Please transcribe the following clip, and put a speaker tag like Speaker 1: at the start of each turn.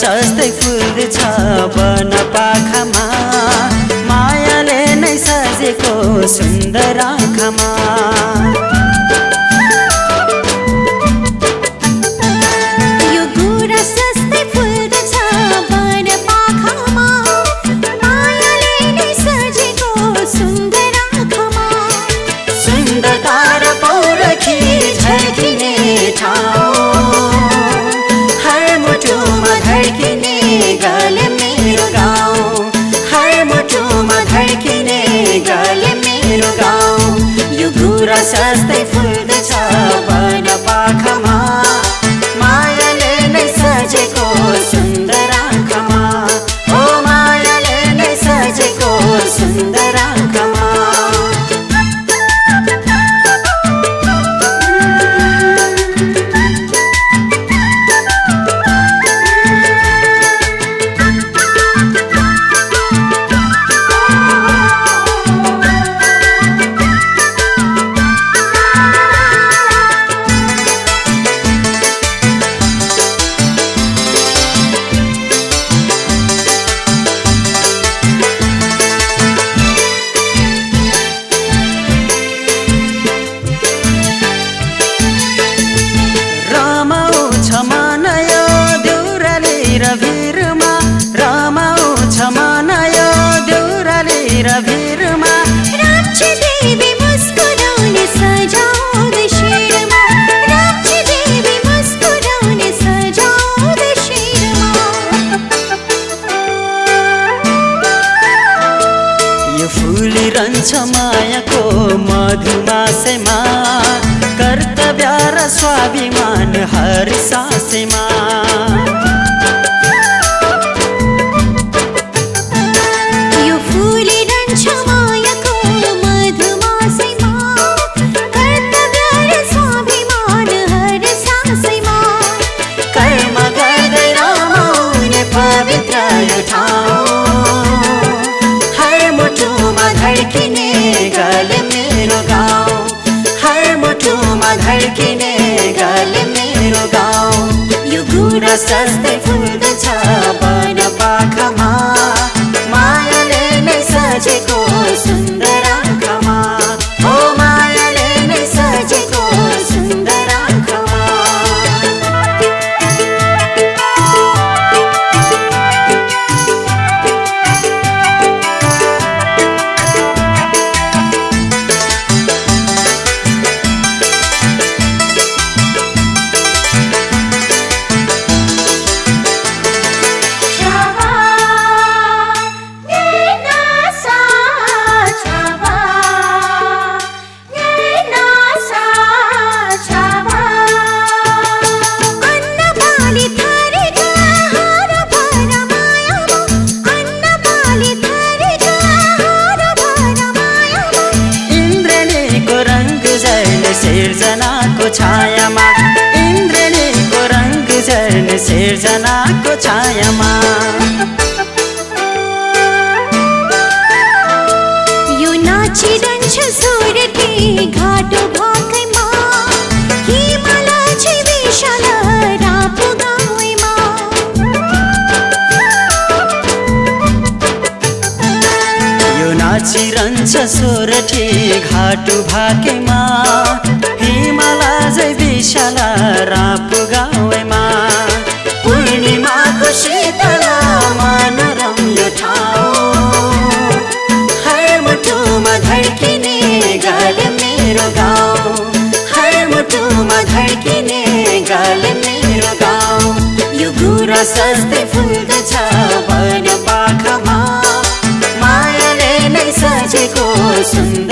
Speaker 1: जस्तै फुल्छ बना पाखामा। मायाले नै सजेको सुन्दर pasaste. रहन्छ मायाको मधुमासेमा कर्तव्य र स्वाभिमान हर्षा फुल सस्तै फुल्दछ छायामा इन्द्रणीको रङ्ग झर्ने सिर्जनाको छायामा।
Speaker 2: यो नाचिरहन्छ सूर्यकी घाटो
Speaker 1: भाग भाँचिरहन्छ सोरठे घाटु भाकेमा हिमाला जै विशाला रापु गाउँमा पूर्णिमाको शीतला मनोरम यो ठाउँ। म मुटुमा धर्किने गाल मेरो गाउँ। हर मुटुमा धर्किने गाल मेरो गाउँ। यो गुरा फुल्दछ सुंदर